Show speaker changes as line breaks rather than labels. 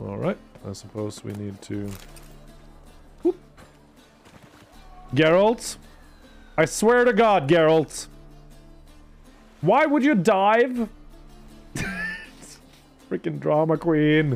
Alright, I suppose we need to... Whoop. Geralt? I swear to God, Geralt. Why would you dive? Freaking drama queen.